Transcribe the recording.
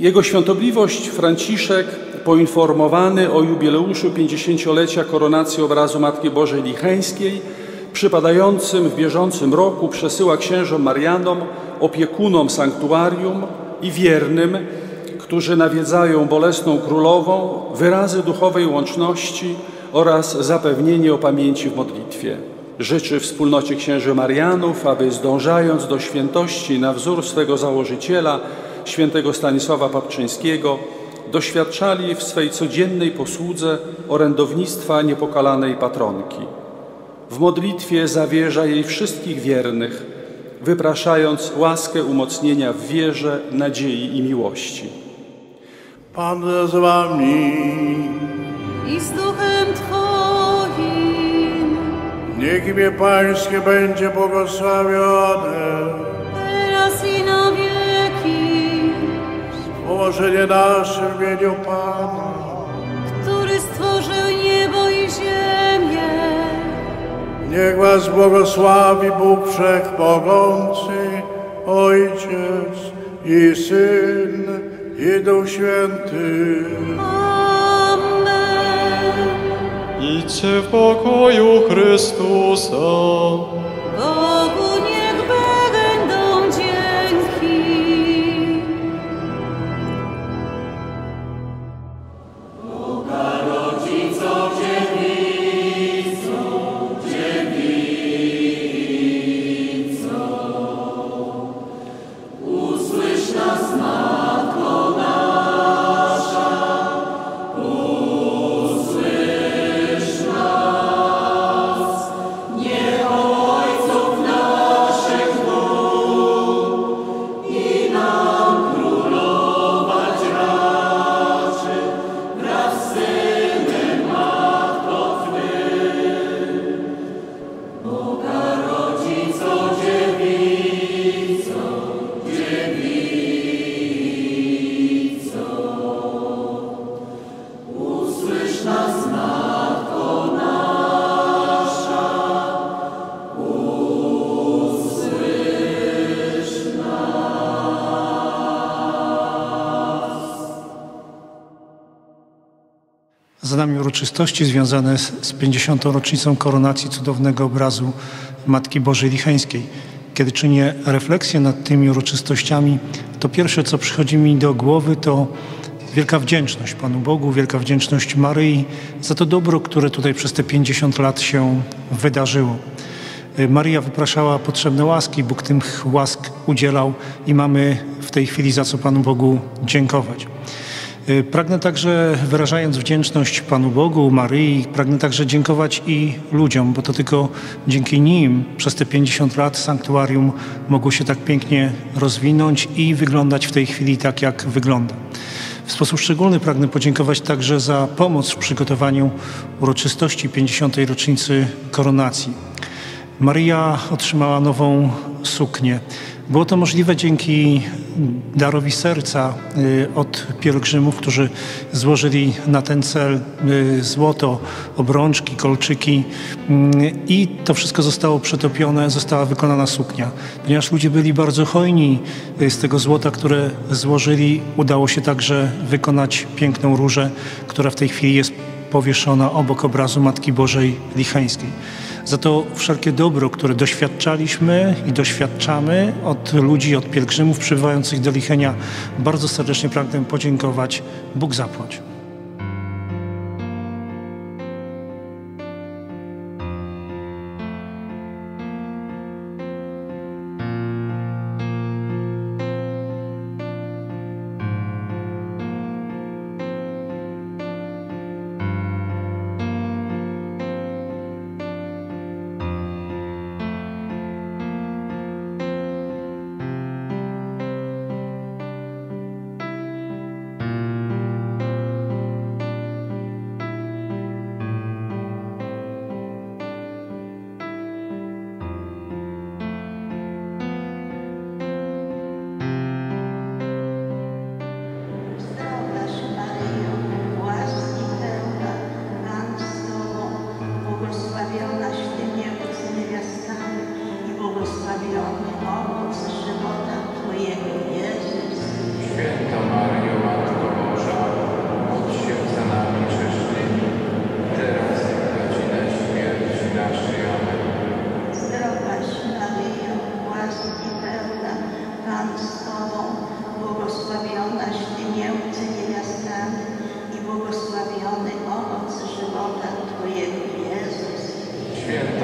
Jego świątobliwość Franciszek, poinformowany o jubileuszu 50-lecia koronacji obrazu Matki Bożej Licheńskiej, przypadającym w bieżącym roku, przesyła księżom Marianom, opiekunom sanktuarium i wiernym, którzy nawiedzają bolesną królową, wyrazy duchowej łączności oraz zapewnienie o pamięci w modlitwie. Życzy wspólnocie księży Marianów, aby zdążając do świętości na wzór swego założyciela, świętego Stanisława Papczyńskiego, doświadczali w swej codziennej posłudze orędownictwa niepokalanej patronki. W modlitwie zawierza jej wszystkich wiernych, wypraszając łaskę umocnienia w wierze, nadziei i miłości. Pan z wami. i z duchem Twoim, Niech imię Pańskie będzie błogosławione. Nasze w imieniu Pana. który stworzył niebo i ziemię. Niech was błogosławi Bóg Wszechmogący, Ojciec i Syn i Duch Święty. Amen. Idźcie w pokoju Chrystusa. Za nami uroczystości związane z, z 50. rocznicą koronacji cudownego obrazu Matki Bożej Licheńskiej. Kiedy czynię refleksję nad tymi uroczystościami, to pierwsze, co przychodzi mi do głowy, to wielka wdzięczność Panu Bogu, wielka wdzięczność Maryi za to dobro, które tutaj przez te 50 lat się wydarzyło. Y, Maria wypraszała potrzebne łaski, Bóg tych łask udzielał i mamy w tej chwili za co Panu Bogu dziękować. Y, Pragnę także, wyrażając wdzięczność Panu Bogu, Maryi, pragnę także dziękować i ludziom, bo to tylko dzięki nim przez te 50 lat sanktuarium mogło się tak pięknie rozwinąć i wyglądać w tej chwili tak, jak wygląda. W sposób szczególny pragnę podziękować także za pomoc w przygotowaniu uroczystości 50. rocznicy koronacji. Maria otrzymała nową suknię. Było to możliwe dzięki darowi serca y, od pielgrzymów, którzy złożyli na ten cel y, złoto, obrączki, kolczyki y, i to wszystko zostało przetopione, została wykonana suknia. Ponieważ ludzie byli bardzo hojni y, z tego złota, które złożyli, udało się także wykonać piękną różę, która w tej chwili jest powieszona obok obrazu Matki Bożej Licheńskiej. Za to wszelkie dobro, które doświadczaliśmy i doświadczamy od ludzi, od pielgrzymów przybywających do Lichenia, bardzo serdecznie pragnę podziękować. Bóg zapłać. Yeah.